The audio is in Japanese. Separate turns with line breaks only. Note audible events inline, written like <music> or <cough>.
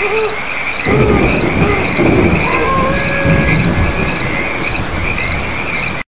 う <laughs> ん